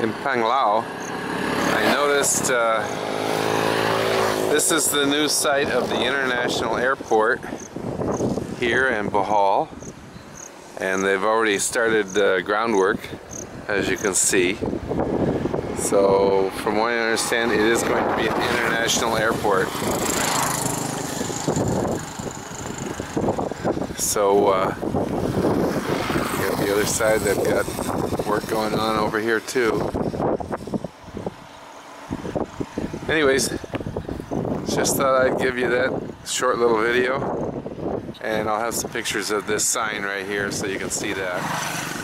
in Panglao, I noticed uh, this is the new site of the international airport here in Bohol. And they've already started uh, groundwork as you can see. So from what I understand it is going to be an international airport. So uh, the other side they've got work going on over here too. Anyways just thought I'd give you that short little video and I'll have some pictures of this sign right here so you can see that